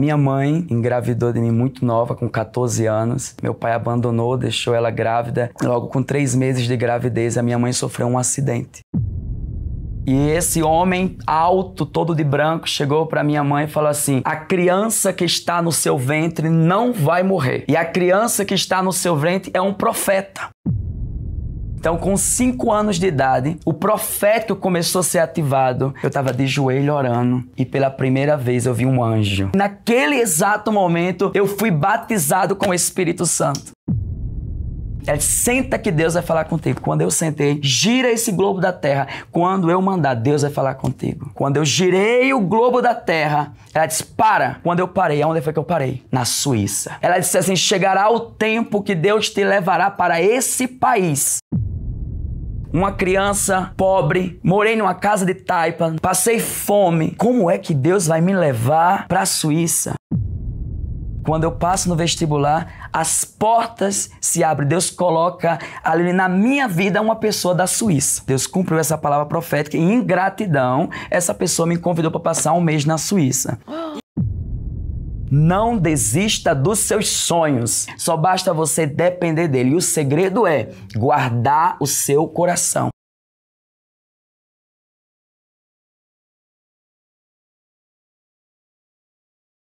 Minha mãe engravidou de mim muito nova, com 14 anos. Meu pai abandonou, deixou ela grávida. Logo com três meses de gravidez, a minha mãe sofreu um acidente. E esse homem alto, todo de branco, chegou para minha mãe e falou assim: A criança que está no seu ventre não vai morrer. E a criança que está no seu ventre é um profeta. Então, com cinco anos de idade, o profético começou a ser ativado. Eu estava de joelho orando e pela primeira vez eu vi um anjo. Naquele exato momento, eu fui batizado com o Espírito Santo. Ela disse, senta que Deus vai falar contigo. Quando eu sentei, gira esse globo da terra. Quando eu mandar, Deus vai falar contigo. Quando eu girei o globo da terra, ela disse, para. Quando eu parei, aonde foi que eu parei? Na Suíça. Ela disse assim, chegará o tempo que Deus te levará para esse país uma criança pobre, morei numa casa de taipa, passei fome. Como é que Deus vai me levar para a Suíça? Quando eu passo no vestibular, as portas se abrem. Deus coloca ali na minha vida uma pessoa da Suíça. Deus cumpriu essa palavra profética e, em gratidão, essa pessoa me convidou para passar um mês na Suíça. Não desista dos seus sonhos. Só basta você depender dele. E o segredo é guardar o seu coração.